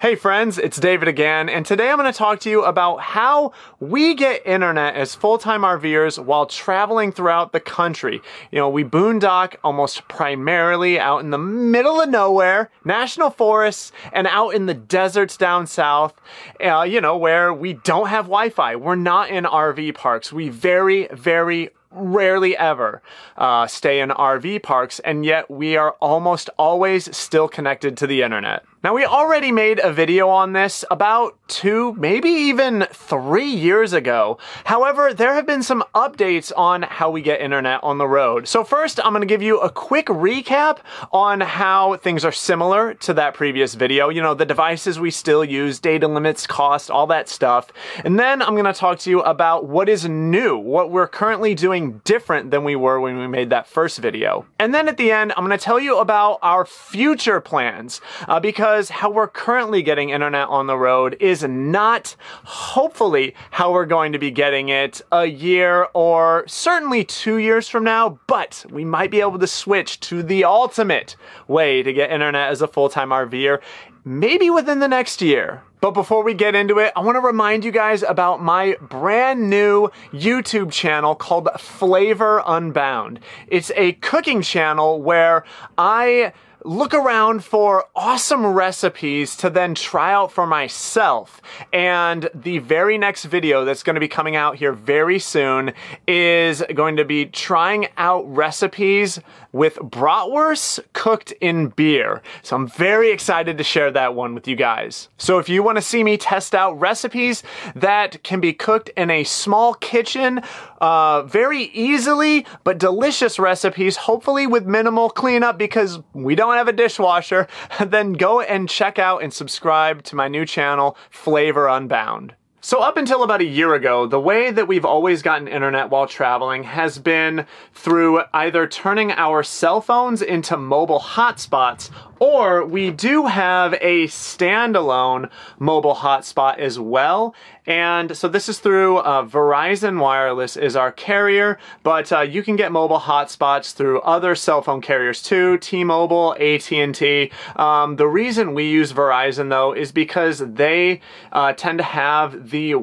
Hey friends, it's David again, and today I'm going to talk to you about how we get internet as full-time RVers while traveling throughout the country. You know, we boondock almost primarily out in the middle of nowhere, national forests, and out in the deserts down south, uh, you know, where we don't have Wi-Fi. We're not in RV parks. We very, very rarely ever uh, stay in RV parks, and yet we are almost always still connected to the internet. Now, we already made a video on this about two, maybe even three years ago. However, there have been some updates on how we get internet on the road. So first, I'm gonna give you a quick recap on how things are similar to that previous video. You know, the devices we still use, data limits, cost, all that stuff. And then I'm gonna talk to you about what is new, what we're currently doing different than we were when we made that first video. And then at the end, I'm gonna tell you about our future plans, uh, because because how we're currently getting internet on the road is not, hopefully, how we're going to be getting it a year or certainly two years from now, but we might be able to switch to the ultimate way to get internet as a full-time RVer, maybe within the next year. But before we get into it, I want to remind you guys about my brand new YouTube channel called Flavor Unbound. It's a cooking channel where I look around for awesome recipes to then try out for myself. And the very next video that's going to be coming out here very soon is going to be trying out recipes with bratwurst cooked in beer. So I'm very excited to share that one with you guys. So if you want to see me test out recipes that can be cooked in a small kitchen, uh, very easily, but delicious recipes, hopefully with minimal cleanup because we don't have a dishwasher, then go and check out and subscribe to my new channel, Flavor Unbound. So up until about a year ago, the way that we've always gotten internet while traveling has been through either turning our cell phones into mobile hotspots or we do have a standalone mobile hotspot as well. And so this is through uh, Verizon Wireless is our carrier, but uh, you can get mobile hotspots through other cell phone carriers too, T-Mobile, AT&T. Um, the reason we use Verizon though is because they uh, tend to have the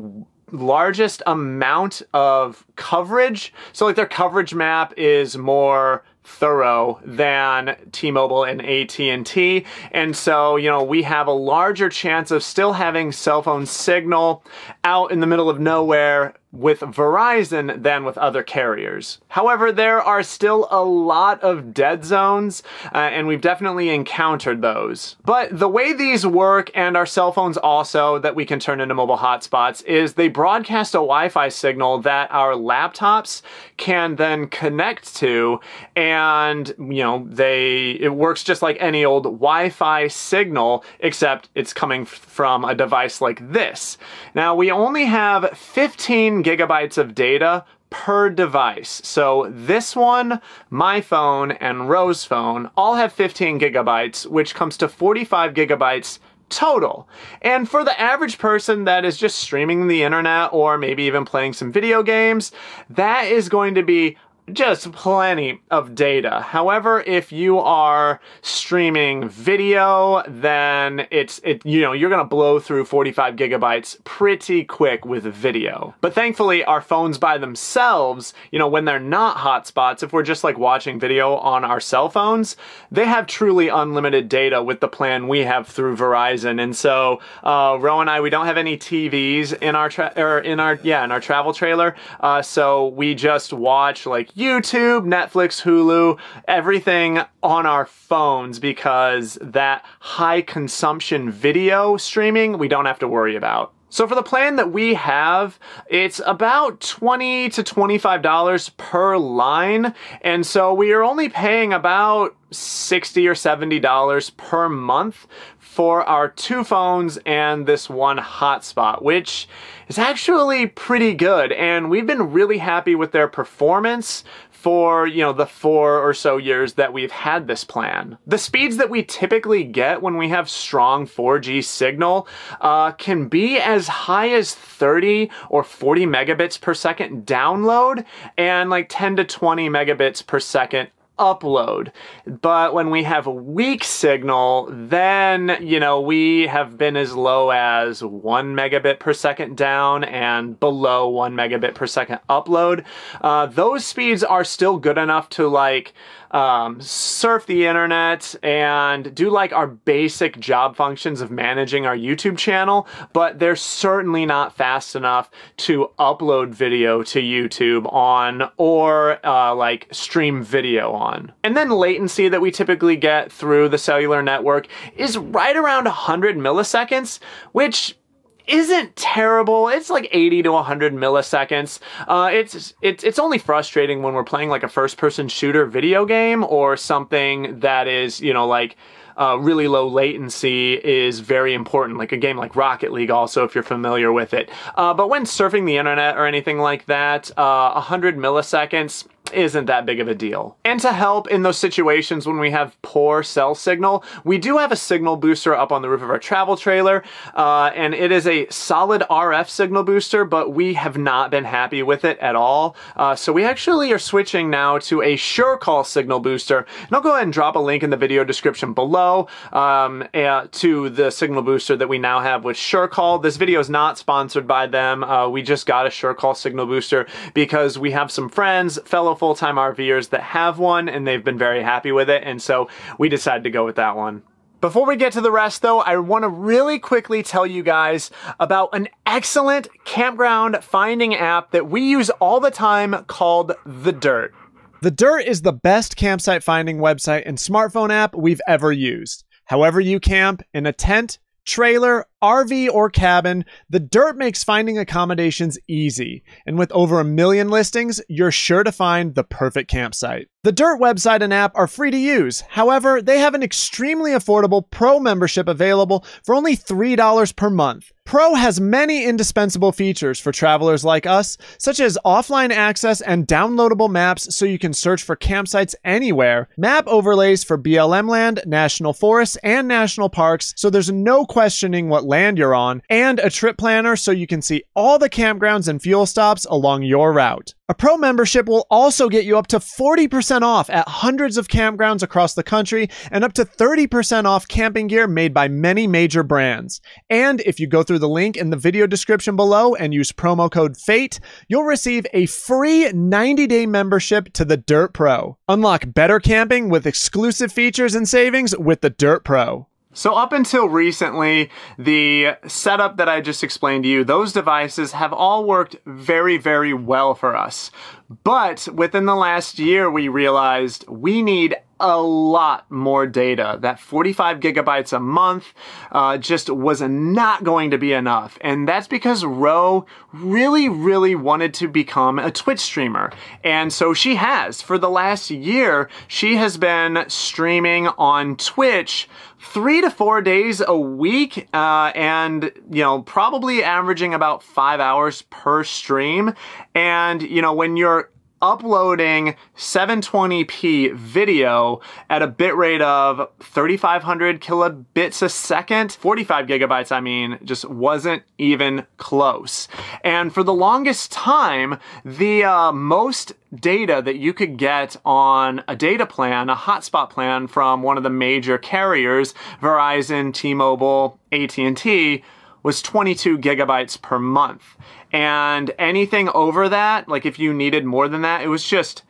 largest amount of coverage. So like their coverage map is more thorough than T-Mobile and AT&T. And so, you know, we have a larger chance of still having cell phone signal out in the middle of nowhere with Verizon than with other carriers. However, there are still a lot of dead zones, uh, and we've definitely encountered those. But the way these work, and our cell phones also that we can turn into mobile hotspots, is they broadcast a Wi-Fi signal that our laptops can then connect to, and, you know, they, it works just like any old Wi-Fi signal, except it's coming from a device like this. Now, we only have 15 gigabytes of data per device. So this one, my phone, and Roe's phone all have 15 gigabytes, which comes to 45 gigabytes total. And for the average person that is just streaming the internet or maybe even playing some video games, that is going to be just plenty of data. However, if you are streaming video, then it's, it, you know, you're gonna blow through 45 gigabytes pretty quick with video. But thankfully, our phones by themselves, you know, when they're not hotspots, if we're just like watching video on our cell phones, they have truly unlimited data with the plan we have through Verizon. And so, uh, Roe and I, we don't have any TVs in our, tra or in our, yeah, in our travel trailer. Uh, so we just watch like YouTube, Netflix, Hulu, everything on our phones because that high consumption video streaming we don't have to worry about. So for the plan that we have, it's about 20 to $25 per line. And so we are only paying about 60 or $70 per month for our two phones and this one hotspot, which is actually pretty good. And we've been really happy with their performance for, you know, the four or so years that we've had this plan. The speeds that we typically get when we have strong 4G signal uh, can be as high as 30 or 40 megabits per second download and like 10 to 20 megabits per second upload. But when we have a weak signal, then, you know, we have been as low as one megabit per second down and below one megabit per second upload. Uh, those speeds are still good enough to like, um, surf the internet and do like our basic job functions of managing our YouTube channel, but they're certainly not fast enough to upload video to YouTube on or uh, like stream video on. And then latency that we typically get through the cellular network is right around 100 milliseconds, which isn't terrible. It's like 80 to 100 milliseconds. Uh, it's it's it's only frustrating when we're playing like a first-person shooter video game or something that is you know like. Uh, really low latency is very important, like a game like Rocket League, also, if you're familiar with it. Uh, but when surfing the internet or anything like that, uh, 100 milliseconds, isn't that big of a deal. And to help in those situations when we have poor cell signal, we do have a signal booster up on the roof of our travel trailer, uh, and it is a solid RF signal booster, but we have not been happy with it at all. Uh, so we actually are switching now to a SureCall signal booster, and I'll go ahead and drop a link in the video description below um, uh, to the signal booster that we now have with SureCall. This video is not sponsored by them. Uh, we just got a SureCall signal booster because we have some friends, fellow full-time RVers that have one and they've been very happy with it. And so we decided to go with that one. Before we get to the rest though, I want to really quickly tell you guys about an excellent campground finding app that we use all the time called The Dyrt. The Dyrt is the best campsite finding website and smartphone app we've ever used. However you camp, in a tent, trailer, RV, or cabin, the Dyrt makes finding accommodations easy. And with over a million listings, you're sure to find the perfect campsite. The Dyrt website and app are free to use. However, they have an extremely affordable pro membership available for only $3 per month. Pro has many indispensable features for travelers like us, such as offline access and downloadable maps so you can search for campsites anywhere, map overlays for BLM land, national forests, and national parks so there's no questioning what land you're on, and a trip planner so you can see all the campgrounds and fuel stops along your route. A pro membership will also get you up to 40% off at hundreds of campgrounds across the country and up to 30% off camping gear made by many major brands. And if you go through the link in the video description below and use promo code FATE, you'll receive a free 90 day membership to the Dyrt Pro. Unlock better camping with exclusive features and savings with the Dyrt Pro. So up until recently, the setup that I just explained to you, those devices have all worked very, very well for us. But within the last year, we realized we need a lot more data. That 45 gigabytes a month uh, just was not going to be enough. And that's because Roe really, really wanted to become a Twitch streamer. And so she has. For the last year, she has been streaming on Twitch three to four days a week uh, and you know probably averaging about five hours per stream and you know when you're uploading 720p video at a bitrate of 3500 kilobits a second, 45 gigabytes, I mean, just wasn't even close. And for the longest time, the uh, most data that you could get on a data plan, a hotspot plan from one of the major carriers, Verizon, T-Mobile, AT&T, was 22 gigabytes per month. And anything over that, like if you needed more than that, it was just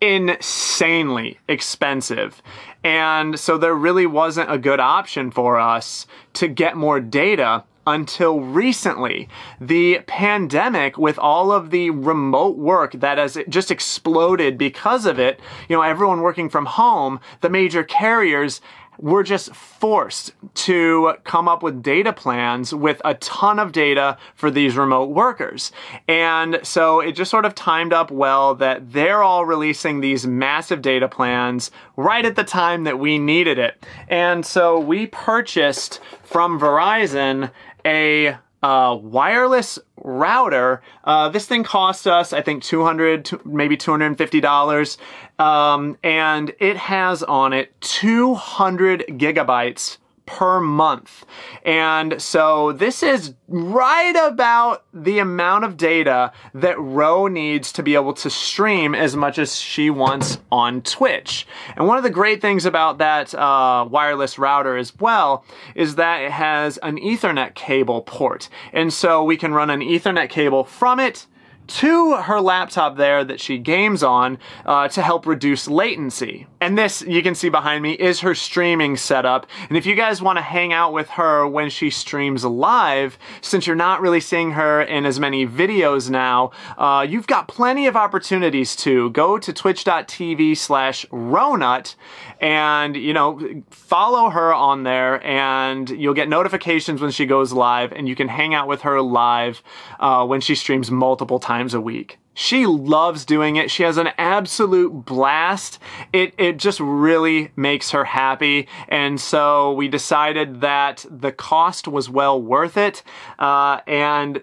insanely expensive. And so there really wasn't a good option for us to get more data until recently. The pandemic, with all of the remote work that has just exploded because of it, you know, everyone working from home, the major carriers we're just forced to come up with data plans with a ton of data for these remote workers. And so it just sort of timed up well that they're all releasing these massive data plans right at the time that we needed it. And so we purchased from Verizon a uh, wireless router. Uh, this thing cost us, I think, 200, maybe $250. Um, and it has on it 200 gigabytes per month. And so this is right about the amount of data that Roe needs to be able to stream as much as she wants on Twitch. And one of the great things about that uh, wireless router as well is that it has an Ethernet cable port. And so we can run an Ethernet cable from it to her laptop there that she games on uh, to help reduce latency. And this, you can see behind me, is her streaming setup. And if you guys want to hang out with her when she streams live, since you're not really seeing her in as many videos now, uh, you've got plenty of opportunities to go to twitch.tv slash roenut and, you know, follow her on there and you'll get notifications when she goes live and you can hang out with her live uh, when she streams multiple times times a week. She loves doing it. She has an absolute blast. It, it just really makes her happy. And so we decided that the cost was well worth it. Uh, and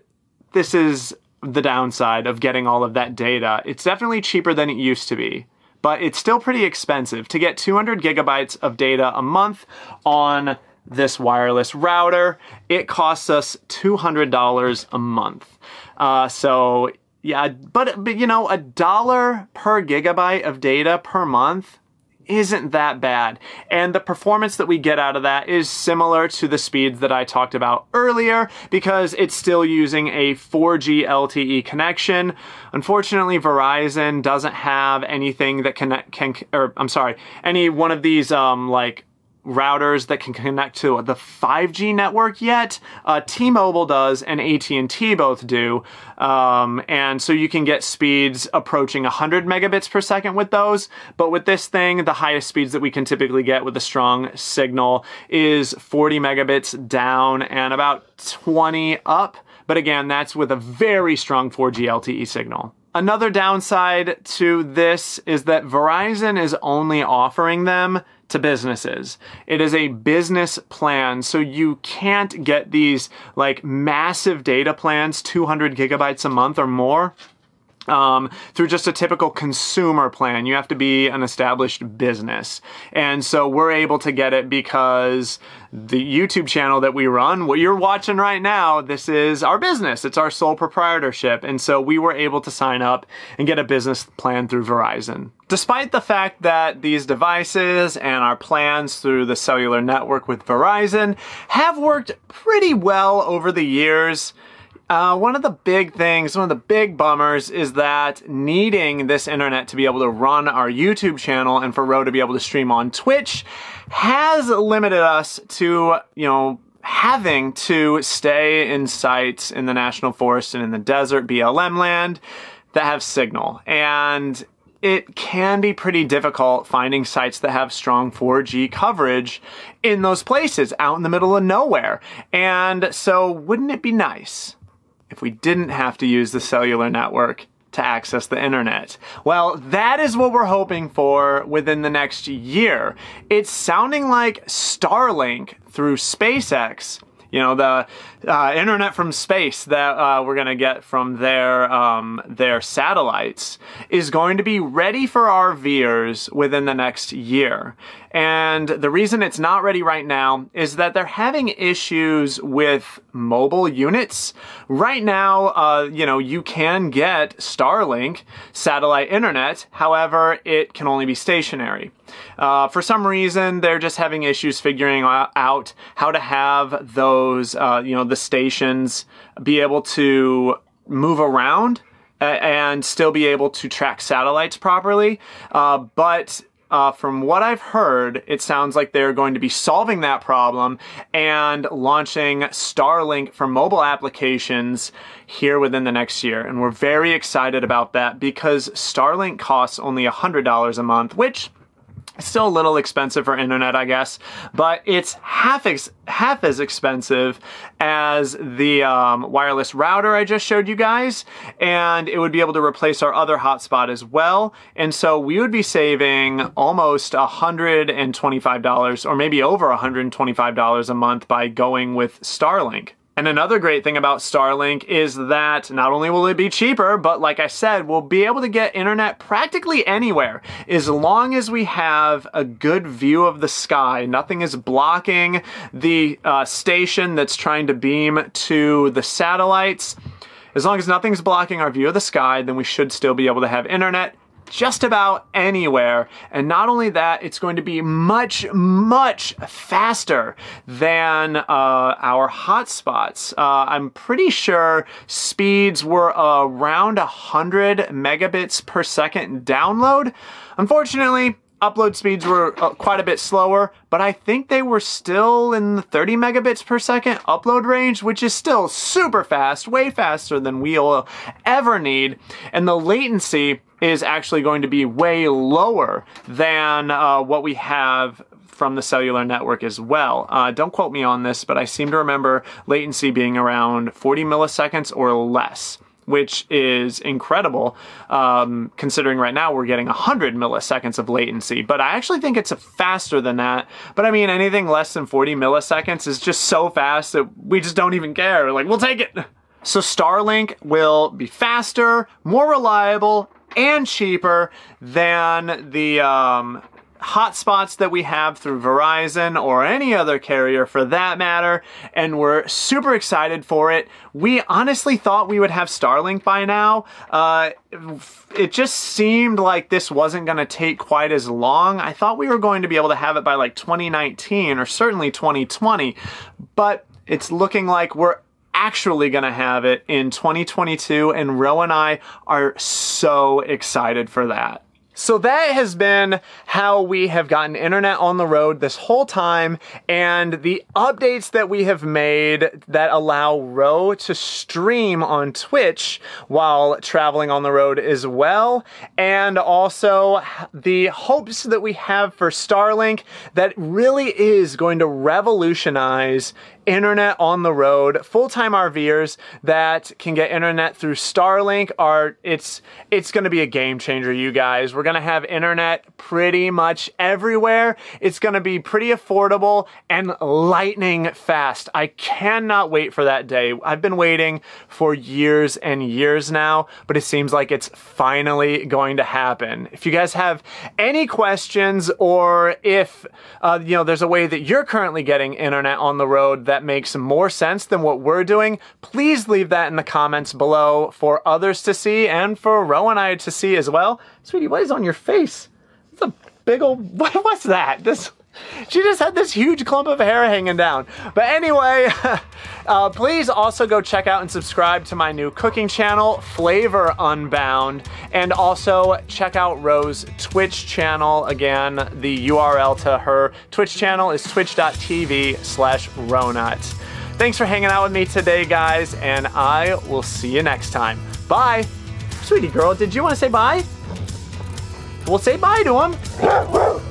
this is the downside of getting all of that data. It's definitely cheaper than it used to be but it's still pretty expensive to get 200 gigabytes of data a month on this wireless router. It costs us $200 a month. Uh, so yeah, but, but you know, a dollar per gigabyte of data per month isn't that bad. And the performance that we get out of that is similar to the speeds that I talked about earlier because it's still using a 4G LTE connection. Unfortunately, Verizon doesn't have anything that can, can or I'm sorry, any one of these um, like routers that can connect to the 5G network yet. Uh, T-Mobile does and AT&T both do. Um, and so you can get speeds approaching 100 megabits per second with those. But with this thing, the highest speeds that we can typically get with a strong signal is 40 megabits down and about 20 up. But again, that's with a very strong 4G LTE signal. Another downside to this is that Verizon is only offering them to businesses. It is a business plan, so you can't get these like massive data plans, 200 gigabytes a month or more um, through just a typical consumer plan. You have to be an established business. And so we're able to get it because the YouTube channel that we run, what you're watching right now, this is our business. It's our sole proprietorship. And so we were able to sign up and get a business plan through Verizon. Despite the fact that these devices and our plans through the cellular network with Verizon have worked pretty well over the years, uh, one of the big things, one of the big bummers is that needing this internet to be able to run our YouTube channel and for Roe to be able to stream on Twitch has limited us to, you know, having to stay in sites in the national forest and in the desert BLM land that have signal. And it can be pretty difficult finding sites that have strong 4G coverage in those places out in the middle of nowhere. And so wouldn't it be nice if we didn't have to use the cellular network to access the internet? Well, that is what we're hoping for within the next year. It's sounding like Starlink through SpaceX you know the uh, internet from space that uh, we're gonna get from their um, their satellites is going to be ready for our RVers within the next year. And the reason it's not ready right now is that they're having issues with mobile units. Right now, uh, you know, you can get Starlink satellite internet. However, it can only be stationary. Uh, for some reason, they're just having issues figuring out how to have those, uh, you know, the stations be able to move around and still be able to track satellites properly. Uh, but uh, from what I've heard, it sounds like they're going to be solving that problem and launching Starlink for mobile applications here within the next year. And we're very excited about that because Starlink costs only $100 a month, which Still a little expensive for internet, I guess, but it's half ex- half as expensive as the um, wireless router I just showed you guys, and it would be able to replace our other hotspot as well. And so we would be saving almost $125 or maybe over $125 a month by going with Starlink. And another great thing about Starlink is that not only will it be cheaper, but like I said, we'll be able to get internet practically anywhere as long as we have a good view of the sky. Nothing is blocking the uh, station that's trying to beam to the satellites. As long as nothing's blocking our view of the sky, then we should still be able to have internet just about anywhere. And not only that, it's going to be much, much faster than uh, our hotspots. Uh, I'm pretty sure speeds were around 100 megabits per second download. Unfortunately, upload speeds were uh, quite a bit slower, but I think they were still in the 30 megabits per second upload range, which is still super fast, way faster than we'll ever need. And the latency is actually going to be way lower than uh, what we have from the cellular network as well. Uh, don't quote me on this, but I seem to remember latency being around 40 milliseconds or less which is incredible um, considering right now we're getting 100 milliseconds of latency. But I actually think it's faster than that. But I mean, anything less than 40 milliseconds is just so fast that we just don't even care. Like, we'll take it. So Starlink will be faster, more reliable, and cheaper than the um, hotspots that we have through Verizon or any other carrier for that matter, and we're super excited for it. We honestly thought we would have Starlink by now. Uh, it just seemed like this wasn't going to take quite as long. I thought we were going to be able to have it by like 2019 or certainly 2020, but it's looking like we're actually going to have it in 2022, and Roe and I are so excited for that. So that has been how we have gotten internet on the road this whole time and the updates that we have made that allow Roe to stream on Twitch while traveling on the road as well. And also the hopes that we have for Starlink that really is going to revolutionize internet on the road, full-time RVers that can get internet through Starlink are it's it's going to be a game changer, you guys. We're going to have internet pretty much everywhere. It's going to be pretty affordable and lightning fast. I cannot wait for that day. I've been waiting for years and years now, but it seems like it's finally going to happen. If you guys have any questions or if uh, you know there's a way that you're currently getting internet on the road that makes more sense than what we're doing, please leave that in the comments below for others to see and for Roe and I to see as well. Sweetie, what is on your face? It's a big old, what, what's that? This, she just had this huge clump of hair hanging down. But anyway, uh, please also go check out and subscribe to my new cooking channel, Flavor Unbound, and also check out Roe's Twitch channel. Again, the URL to her Twitch channel is twitch.tv slash Roenut. Thanks for hanging out with me today, guys, and I will see you next time. Bye. Sweetie girl, did you want to say bye? We'll say bye to him.